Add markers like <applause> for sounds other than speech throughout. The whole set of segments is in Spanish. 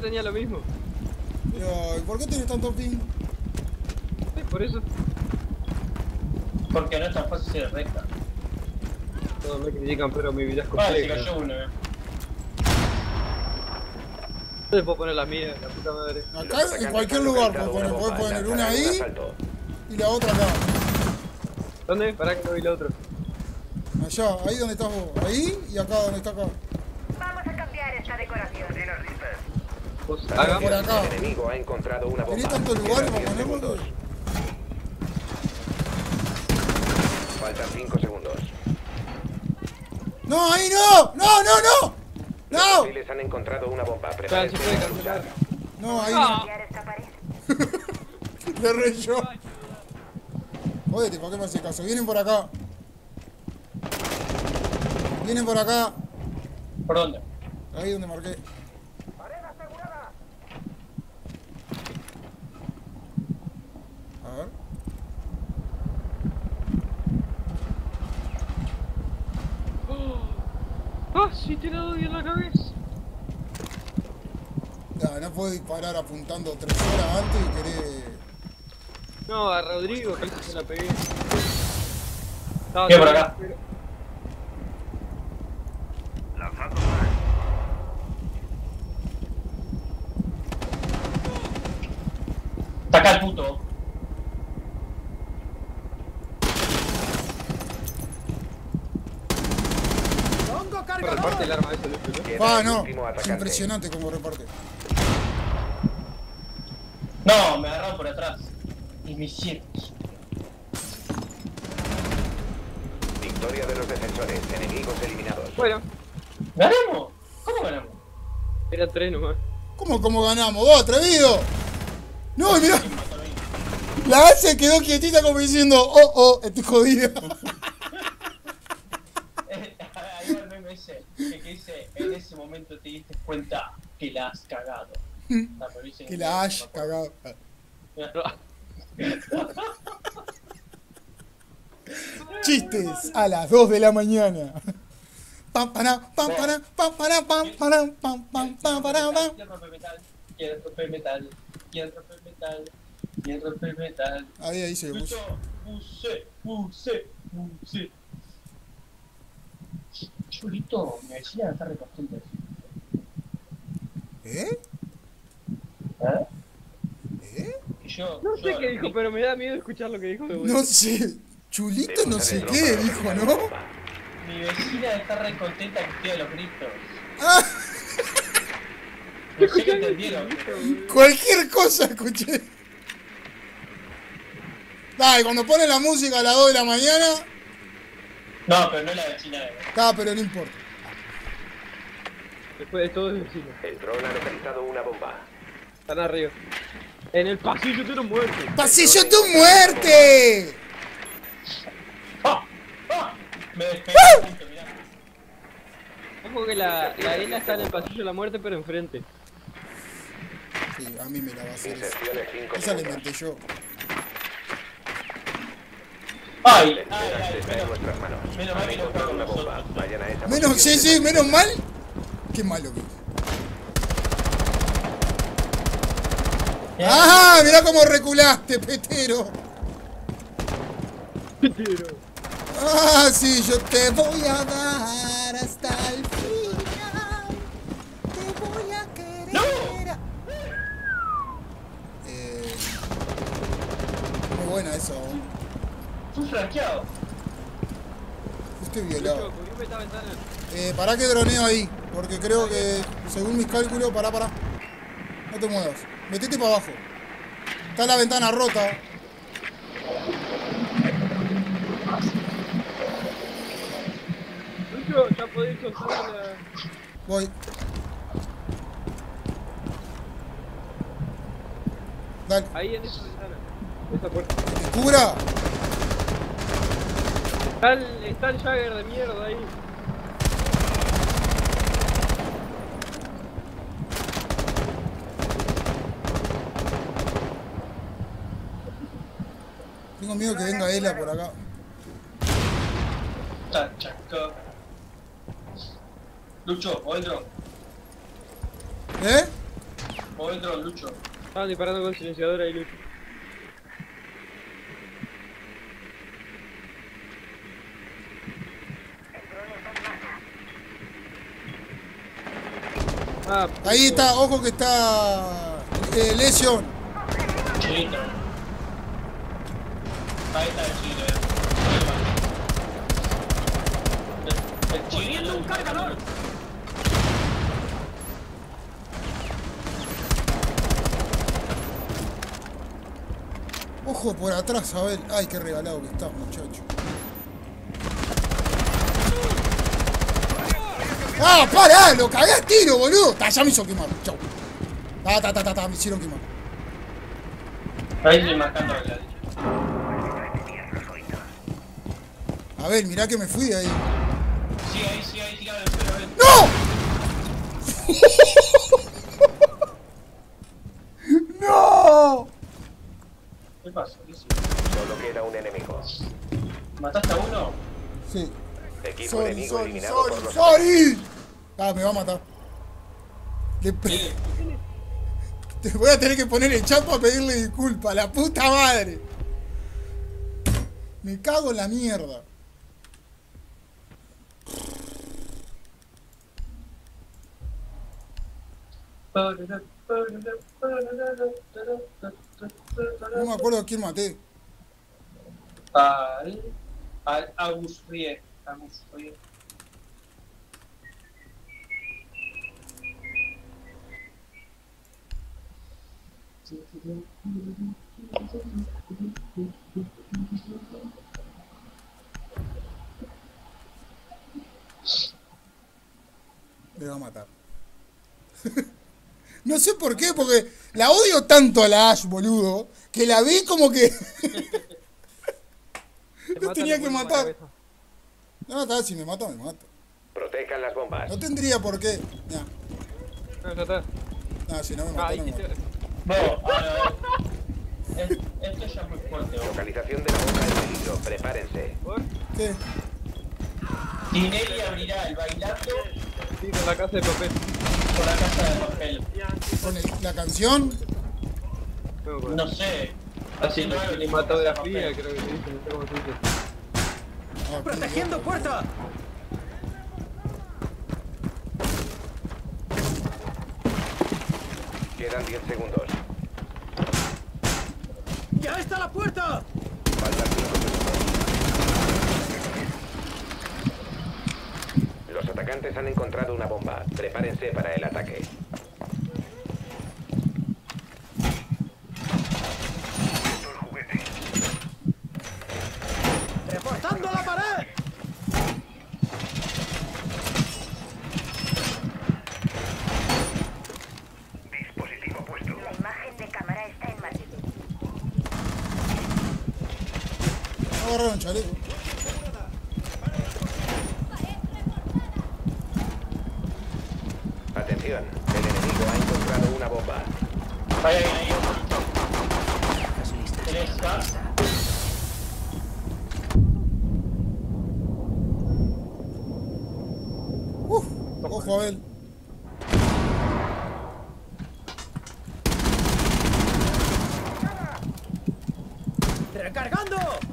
tenía lo mismo. Pero, ¿y ¿por qué tienes tanto ping? Sí, por eso. Porque no es tan fácil ser recta. Todos me critican, pero mi vida es Vale, se compleja. cayó uno, eh. No te puedo poner la mía, la puta madre. Acá en cualquier lugar puedes poner, puedes poner una ahí y la otra acá. ¿Dónde? Pará que no vi la otra. Allá, ahí donde estás vos. Ahí y acá donde está acá. Vamos a cambiar esta decoración. Vos Por haga. acá. El enemigo ha encontrado una bomba. ¿Tenés tantos lugares Quedan para 10 ponerlo? segundos. Faltan 5 segundos. ¡No, ahí no! ¡No, no, no! Los ¡No! hostiles han encontrado una bomba. Prepárense puede a cancelar. usar. No, ahí no. <laughs> Le erré yo. Jódete, ¿para qué me hace caso? Vienen por acá. Vienen por acá. ¿Por dónde? Ahí donde marqué. A ver. ¡Ah, sí te la doy en la cabeza! Ya, no puedo disparar apuntando tres horas antes y querer. No, a Rodrigo, que se la pegué. Estaba ¿Qué, por acá? pero- Está acá el puto. Reparte el arma ¿no? Queda Ah, no. Es impresionante cómo reparte. No, me agarraron por atrás. Y me hicieron. Victoria de los defensores. Enemigos eliminados. Bueno, ¿Ganamos? ¿Cómo ganamos? eran tres nomás. ¿Cómo, cómo ganamos? ¡Vos, atrevido! No, mirá. ¿Quién mató a mí? La A se quedó quietita como diciendo, oh, oh, estoy jodida. <laughs> Eh, Ahí va el meme ese, que, que dice, en ese momento te diste cuenta que la has cagado. <laughs> Que la acuerdo. cagado. <laughs> Chistes a las 2 de la mañana. Pam, para, pam, para, pam, para, pam, para, pam, pam, pam, para, pam. ¿Quién rompe metal? ¿Quién rompe metal? ¿Quién rompe metal? Ahí, ahí se puso. Puse, puse, puse. Chulito, me decía estar recontento. ¿Eh? ¿Eh? ¿Eh? Y yo, No sé yo- qué dijo, pero me da miedo escuchar lo que dijo. No sé. Chulito no sé qué dijo, ¿no? Mi vecina está re contenta que estoy a los gritos. Ah, No sé qué entendieron. cualquier cosa escuché. Dale, cuando pone la música a las 2 de la mañana, No, pero no es la vecina de está, pero no importa. Después de todo es vecino. El dron ha localizado una bomba. Están arriba. En el pasillo de los muertos. ¡Pasillo tu muerte! ¡Ah! ¡Ah! Me punto, mirá. Ojo que la, la Ela está en el pasillo de la muerte, pero enfrente. Sí, a mí me la va a hacer esa. Inserción en 5 Esa la inventé yo. ¡Ay! ¡Ay, Menos, mal una sí, sí, menos mal. Qué malo que. ¡Ajá! Mirá cómo reculaste, petero. Ah, sí, yo te voy a dar hasta el final. Te voy a querer. Eh, muy buena eso. Fuiste Lucho, violado. Esta ventana. Eh, pará que droneo ahí, porque creo que, según mis cálculos, pará, pará. No te muevas. Metete para abajo. Está la ventana rota. Lucho, ya podés soltar la... Voy. Dale. Ahí en esa ventana. Esa puerta. ¿Te cubra? Está el, está el Jagger de mierda ahí. Tengo miedo que venga Ela por acá. Tachaca. Lucho, otro. ¿Eh? Moví el dron, Lucho. Estaban disparando con silenciadora y lucho. Ah, Ahí está, ojo que está. Eh, Lesion. Chilito. Ahí está el chile. un cargador. Ojo por atrás, a ver. Ay, qué regalado que estás, muchacho. ¡Ah, pará! ¡Lo cagué a tiro, boludo! Ta, ya me hizo quemar. Chau. Ta, ta, ta, ta, ta, me hicieron quemar. Ahí estoy marcando ladrillo. A ver, mirá que me fui de ahí. Sí, ahí, sí, ahí, tirado el suelo. ¡No! <laughs> ¡No! ¿Qué pasa? ¿Qué? Solo queda un enemigo. ¿Mataste a uno? Sí. Equipo Sorry, enemigo sorry, eliminado sorry, por los sorry. Ah, me va a matar. Le. <laughs> Te voy a tener que poner el chat para pedirle disculpas, la puta madre. Me cago en la mierda. No me acuerdo a quién maté. Al. Al Agus Rie. Agus Rie. Me va a matar. <laughs> no sé por qué, porque la odio tanto a la Ash, boludo, que la vi como que... <laughs> te <laughs> No tenía que matar. No, está, si me mata, me mata. Protejan las bombas. No tendría por qué. Ya. No, ya está. No, si no me Ah, no. No, ahora. Es- Esto ya es muy fuerte. Localización de la bomba en peligro. Prepárense. ¿Por? ¿Qué? Tinelli abrirá el bailando Sí, con la casa de papel. por la casa de papel. ¿Con el- la canción? No. No sé. Así ni tipo casa de papel. creo que se dice, no sé cómo se dice. ¡Protegiendo puerta! Quedan 10 segundos. ¡Ya está la puerta! Faltan 5 segundos. Los atacantes han encontrado una bomba. Prepárense para el ataque. ¡Reforzando la pared! La imagen de cámara está en marcha. No agarraron chaleco. Atención, el enemigo ha encontrado una bomba. Ahí, ahí, ahí. Ojo a él. ¡Recargando!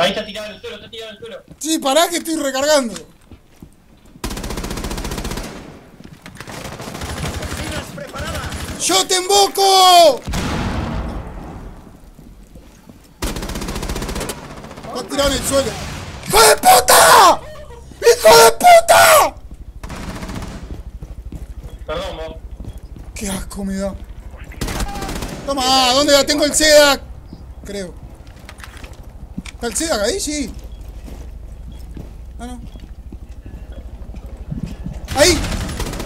Ahí está tirado en el suelo, está tirado en el suelo. Sí, pará que estoy recargando. ¡Yo te invoco! Está tirado en el suelo. ¡Hijo de puta! ¡Hijo de puta! Perdón, vos. ¡Qué asco me da! Toma, ¿dónde la tengo el SEDAC? Creo. ¿Está el SEDAC ahí? Sí. Ah, no. ¡Ahí!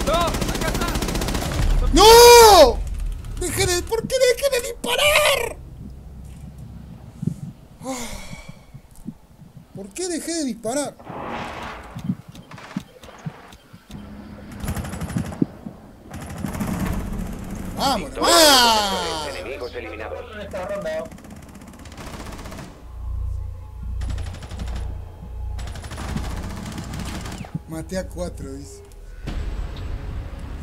¡No! ¡Acá está! ¡No! ¡Deje de... ¿Por qué dejé de disparar? Ah. ¿Por qué dejé de disparar? ¡Vamos! Victoria Maté a cuatro, dice.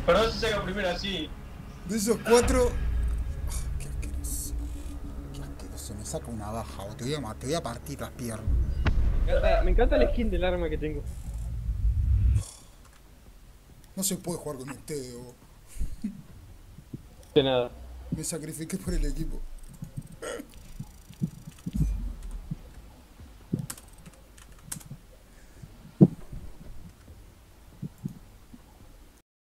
Pero no se saca primero así. De esos cuatro. Ah, qué asqueroso. Qué asqueroso. Me saca una baja o te voy a, ma- te voy a partir las piernas. Me encanta- Me encanta el skin del arma que tengo. No se puede jugar con ustedes, o De nada. me sacrifiqué por el equipo.